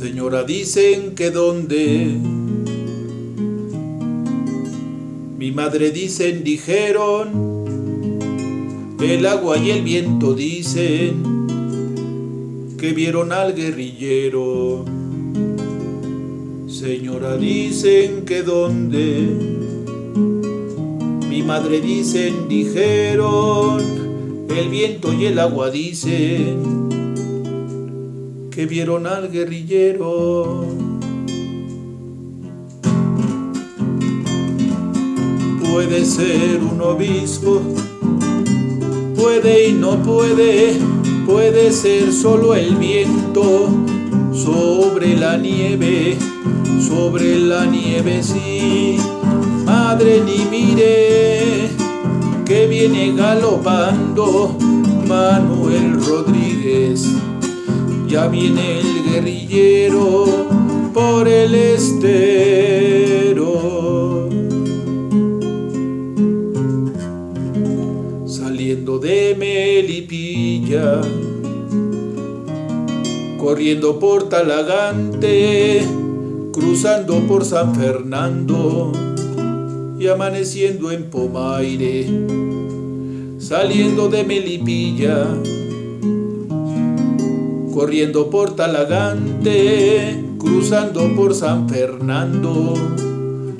Señora, dicen que dónde. Mi madre dicen, dijeron. El agua y el viento dicen que vieron al guerrillero. Señora, dicen que dónde. Mi madre dicen, dijeron. El viento y el agua dicen que vieron al guerrillero. Puede ser un obispo, puede y no puede, puede ser solo el viento sobre la nieve, sobre la nieve sí. Madre ni mire que viene galopando Manuel Rodríguez ya viene el guerrillero por el estero. Saliendo de Melipilla, corriendo por Talagante, cruzando por San Fernando y amaneciendo en Pomaire. Saliendo de Melipilla, corriendo por Talagante, cruzando por San Fernando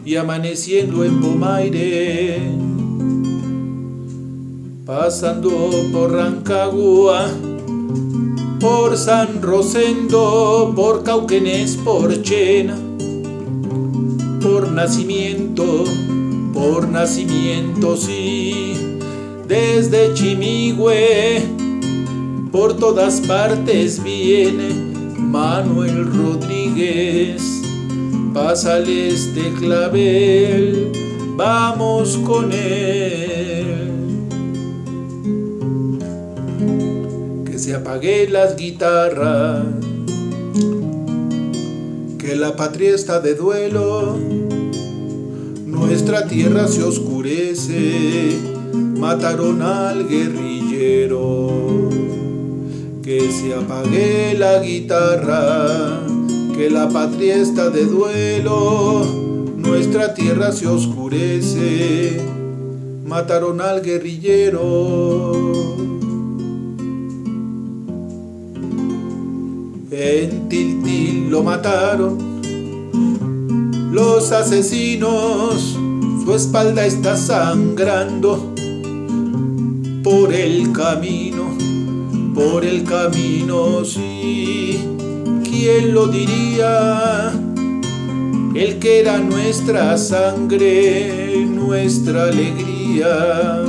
y amaneciendo en Pomaire, pasando por Rancagua, por San Rosendo, por Cauquenes, por Chena, por nacimiento, por nacimiento, sí, desde Chimigüe por todas partes viene Manuel Rodríguez. Pásale este clavel, vamos con él. Que se apaguen las guitarras, que la patria está de duelo, nuestra tierra se oscurece, mataron al guerrillero que se apague la guitarra, que la patria está de duelo, nuestra tierra se oscurece, mataron al guerrillero. En Tiltil lo mataron, los asesinos, su espalda está sangrando por el camino por el camino, sí. ¿Quién lo diría? El que era nuestra sangre, nuestra alegría.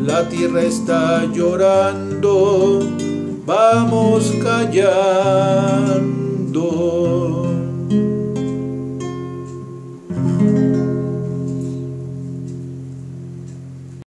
La tierra está llorando, vamos callando.